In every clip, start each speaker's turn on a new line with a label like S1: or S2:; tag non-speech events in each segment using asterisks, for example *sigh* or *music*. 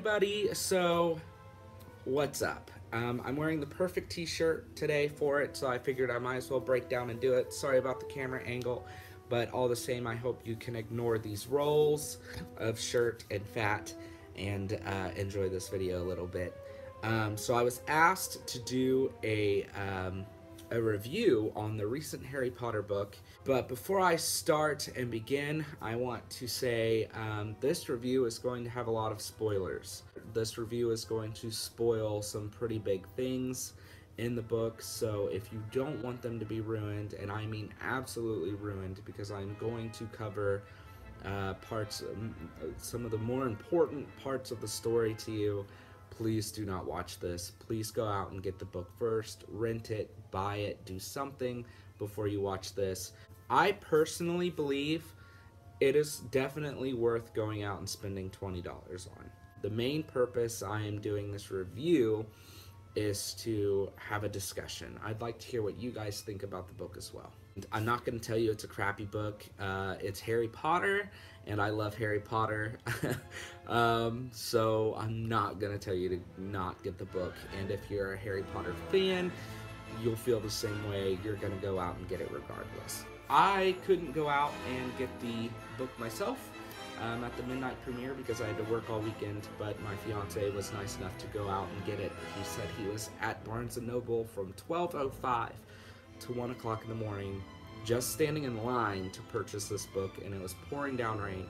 S1: everybody. So, what's up? Um, I'm wearing the perfect t-shirt today for it, so I figured I might as well break down and do it. Sorry about the camera angle, but all the same, I hope you can ignore these rolls of shirt and fat and uh, enjoy this video a little bit. Um, so I was asked to do a um, a review on the recent Harry Potter book. But before I start and begin, I want to say um, this review is going to have a lot of spoilers. This review is going to spoil some pretty big things in the book, so if you don't want them to be ruined, and I mean absolutely ruined, because I'm going to cover uh, parts, um, some of the more important parts of the story to you, please do not watch this. Please go out and get the book first, rent it, buy it, do something before you watch this. I personally believe it is definitely worth going out and spending $20 on. The main purpose I am doing this review is to have a discussion. I'd like to hear what you guys think about the book as well. I'm not going to tell you it's a crappy book. Uh, it's Harry Potter, and I love Harry Potter. *laughs* um, so I'm not going to tell you to not get the book. And if you're a Harry Potter fan, you'll feel the same way. You're going to go out and get it regardless. I couldn't go out and get the book myself um, at the midnight premiere because I had to work all weekend, but my fiance was nice enough to go out and get it. He said he was at Barnes & Noble from 12.05 to 1 o'clock in the morning just standing in line to purchase this book, and it was pouring down rain.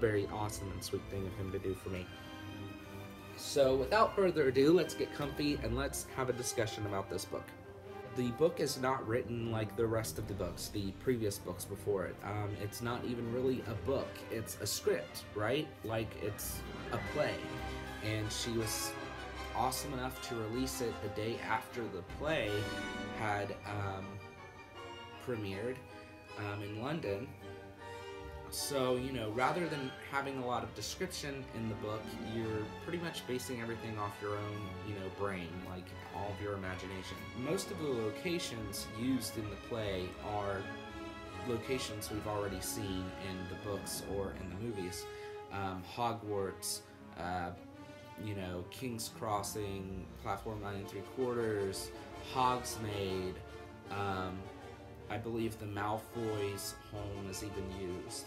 S1: Very awesome and sweet thing of him to do for me. So without further ado, let's get comfy and let's have a discussion about this book the book is not written like the rest of the books, the previous books before it. Um, it's not even really a book, it's a script, right? Like it's a play. And she was awesome enough to release it the day after the play had um, premiered um, in London. So, you know, rather than having a lot of description in the book, you're pretty much basing everything off your own, you know, brain, like all of your imagination. Most of the locations used in the play are locations we've already seen in the books or in the movies. Um, Hogwarts, uh, you know, King's Crossing, Platform 9 and 3 quarters, Hogsmeade, um, I believe the Malfoy's home is even used.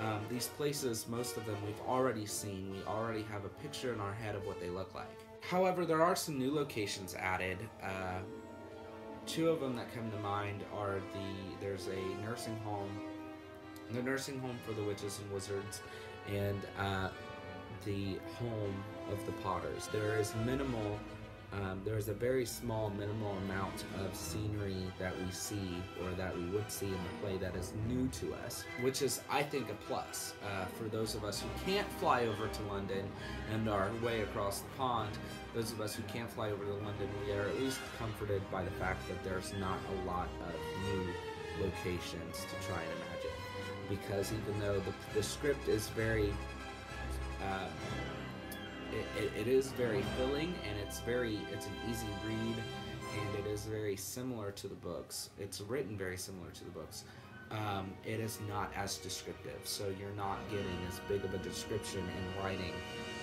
S1: Um, these places, most of them we've already seen. We already have a picture in our head of what they look like. However, there are some new locations added. Uh, two of them that come to mind are the there's a nursing home, the nursing home for the witches and wizards, and uh, the home of the Potters. There is minimal um, there's a very small minimal amount of scenery that we see or that we would see in the play that is new to us, which is, I think, a plus uh, for those of us who can't fly over to London and are way across the pond. Those of us who can't fly over to London, we are at least comforted by the fact that there's not a lot of new locations to try and imagine. Because even though the, the script is very uh, it, it, it is very filling and it's very it's an easy read and it is very similar to the books. It's written very similar to the books. Um, it is not as descriptive so you're not getting as big of a description in writing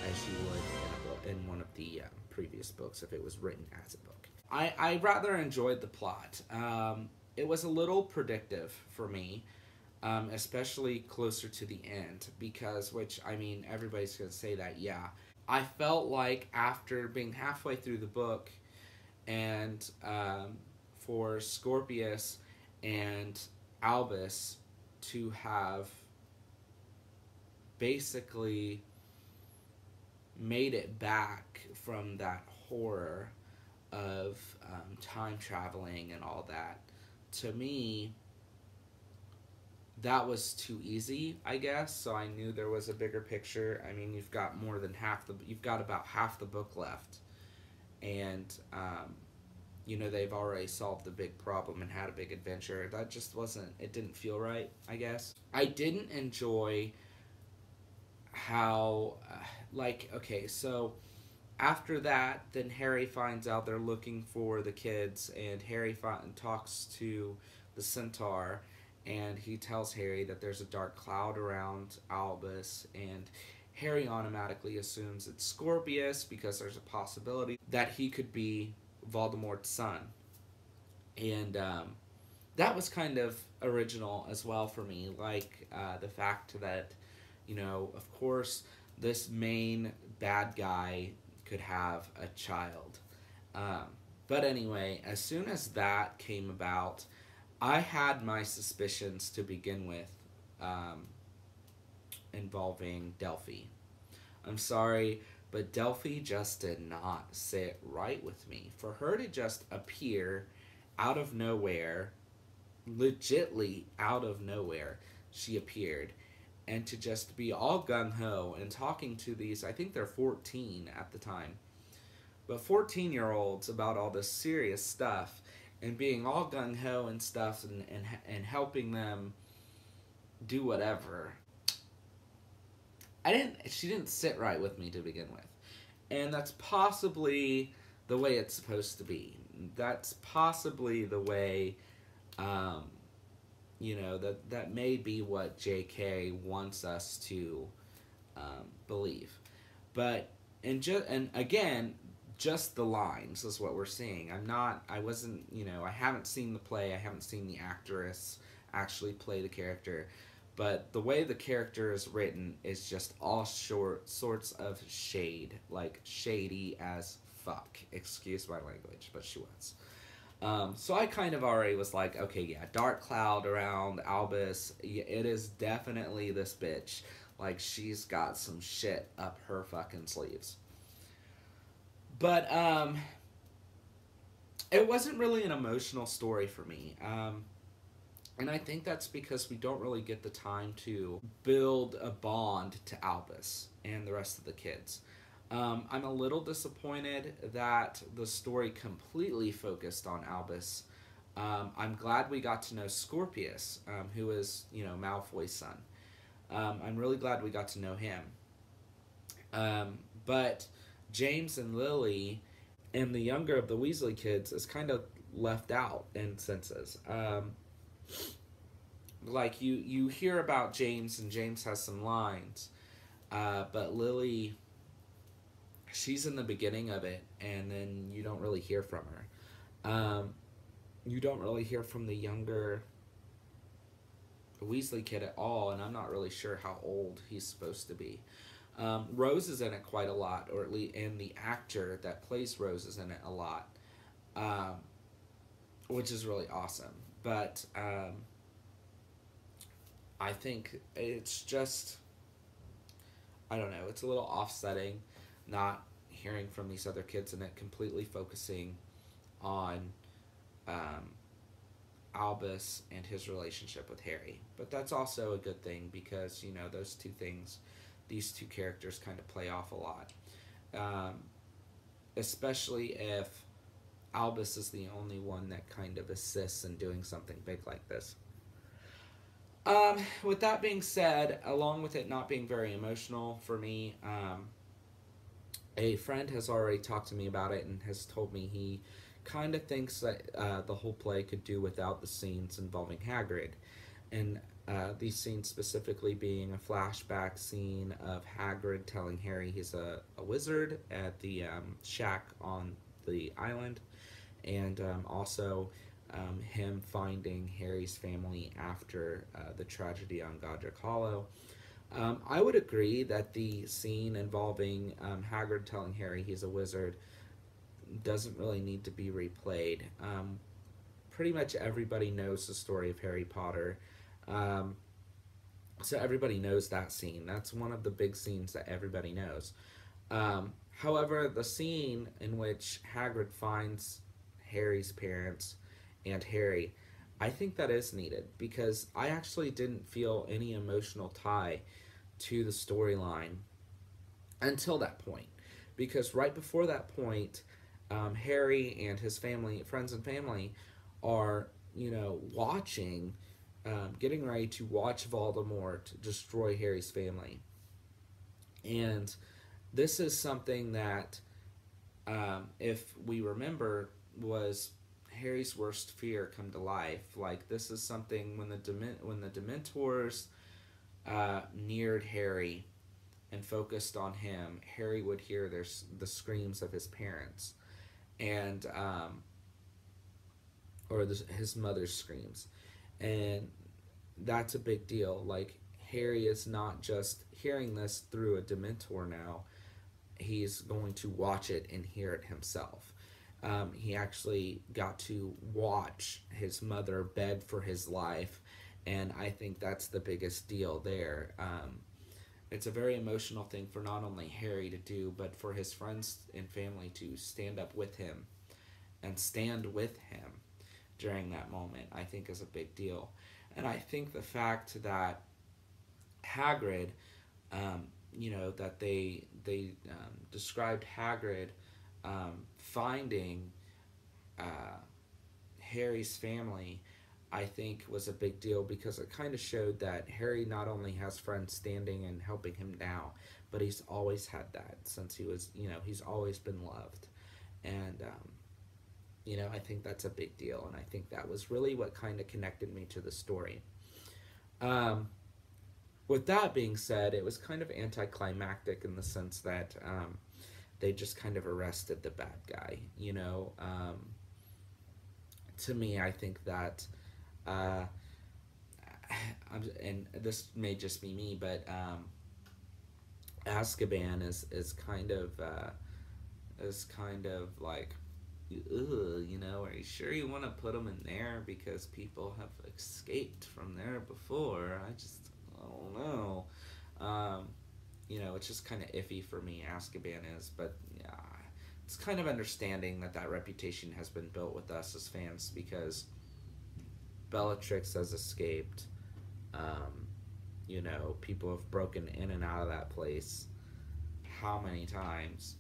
S1: as you would in, book, in one of the uh, previous books if it was written as a book. I, I rather enjoyed the plot. Um, it was a little predictive for me um, especially closer to the end because which i mean everybody's gonna say that yeah I felt like after being halfway through the book, and um, for Scorpius and Albus to have basically made it back from that horror of um, time traveling and all that, to me, that was too easy, I guess. So I knew there was a bigger picture. I mean, you've got more than half the, you've got about half the book left, and um, you know they've already solved the big problem and had a big adventure. That just wasn't, it didn't feel right. I guess I didn't enjoy how, uh, like, okay, so after that, then Harry finds out they're looking for the kids, and Harry talks to the centaur and he tells Harry that there's a dark cloud around Albus, and Harry automatically assumes it's Scorpius because there's a possibility that he could be Voldemort's son. And um, that was kind of original as well for me. Like uh, the fact that, you know, of course, this main bad guy could have a child. Um, but anyway, as soon as that came about, I had my suspicions to begin with um, involving Delphi. I'm sorry, but Delphi just did not sit right with me. For her to just appear out of nowhere, legitly out of nowhere, she appeared. And to just be all gung ho and talking to these, I think they're 14 at the time, but 14 year olds about all this serious stuff and being all gung ho and stuff and, and, and helping them do whatever. I didn't, she didn't sit right with me to begin with. And that's possibly the way it's supposed to be. That's possibly the way, um, you know, that, that may be what JK wants us to um, believe. But, and, ju- and again, just the lines is what we're seeing. I'm not, I wasn't, you know, I haven't seen the play, I haven't seen the actress actually play the character, but the way the character is written is just all short sorts of shade, like shady as fuck. Excuse my language, but she was. Um, so I kind of already was like, okay, yeah, dark cloud around Albus. It is definitely this bitch. Like she's got some shit up her fucking sleeves. But um, it wasn't really an emotional story for me. Um, and I think that's because we don't really get the time to build a bond to Albus and the rest of the kids. Um, I'm a little disappointed that the story completely focused on Albus. Um, I'm glad we got to know Scorpius, um, who is, you know, Malfoy's son. Um, I'm really glad we got to know him. Um, but James and Lily and the younger of the Weasley kids is kind of left out in senses. Um, like you, you hear about James and James has some lines, uh, but Lily, she's in the beginning of it, and then you don't really hear from her. Um, you don't really hear from the younger Weasley kid at all, and I'm not really sure how old he's supposed to be. Um, Rose is in it quite a lot, or at least, and the actor that plays Rose is in it a lot, um, which is really awesome. But um, I think it's just, I don't know, it's a little offsetting not hearing from these other kids and it completely focusing on um, Albus and his relationship with Harry. But that's also a good thing because, you know, those two things these two characters kind of play off a lot. Um, especially if Albus is the only one that kind of assists in doing something big like this. Um, with that being said, along with it not being very emotional for me, um, a friend has already talked to me about it and has told me he kind of thinks that uh, the whole play could do without the scenes involving Hagrid. And uh, these scenes specifically being a flashback scene of Hagrid telling Harry he's a, a wizard at the um, shack on the island, and um, also um, him finding Harry's family after uh, the tragedy on Godric Hollow. Um, I would agree that the scene involving um, Hagrid telling Harry he's a wizard doesn't really need to be replayed. Um, pretty much everybody knows the story of Harry Potter. Um, so everybody knows that scene. That's one of the big scenes that everybody knows. Um, however, the scene in which Hagrid finds Harry's parents and Harry, I think that is needed because I actually didn't feel any emotional tie to the storyline until that point. Because right before that point, um, Harry and his family, friends and family, are you know watching um, getting ready to watch Voldemort destroy Harry's family. And this is something that, um, if we remember, was Harry's worst fear come to life. Like this is something when the when the Dementors uh, neared Harry, and focused on him, Harry would hear their, the screams of his parents, and um, or the, his mother's screams, and that's a big deal. Like Harry is not just hearing this through a Dementor now; he's going to watch it and hear it himself. Um, he actually got to watch his mother beg for his life, and I think that's the biggest deal there. Um, it's a very emotional thing for not only Harry to do, but for his friends and family to stand up with him and stand with him during that moment, I think is a big deal. And I think the fact that Hagrid, um, you know, that they they um, described Hagrid um, finding uh, Harry's family, I think was a big deal because it kind of showed that Harry not only has friends standing and helping him now, but he's always had that since he was, you know, he's always been loved. And, um, you know, I think that's a big deal. And I think that was really what kind of connected me to the story. Um, with that being said, it was kind of anticlimactic in the sense that um, they just kind of arrested the bad guy. You know, um, to me, I think that, uh, *sighs* and this may just be me, but um, Azkaban is is kind of uh, is kind of like, ugh, you know, are you sure you want to put them in there because people have escaped from there before? I just I don't know. Um, you know, it's just kind of iffy for me, Azkaban is, but yeah, it's kind of understanding that that reputation has been built with us as fans because Bellatrix has escaped. Um, you know, people have broken in and out of that place how many times.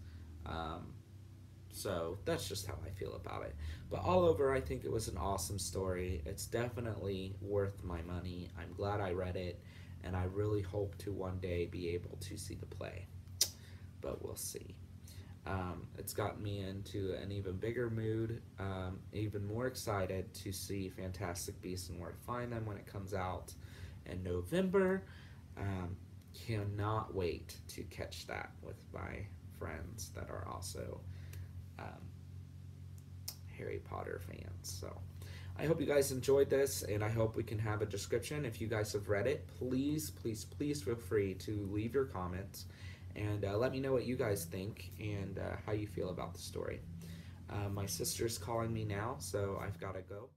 S1: Um, so that's just how I feel about it. But all over, I think it was an awesome story. It's definitely worth my money. I'm glad I read it and I really hope to one day be able to see the play, but we'll see. Um, it's gotten me into an even bigger mood, um, even more excited to see Fantastic Beasts and Where to Find Them when it comes out in November. Um, cannot wait to catch that with my friends that are also um, Harry Potter fans. So. I hope you guys enjoyed this, and I hope we can have a description. If you guys have read it, please, please, please feel free to leave your comments and uh, let me know what you guys think and uh, how you feel about the story. Uh, my sister's calling me now, so I've got to go.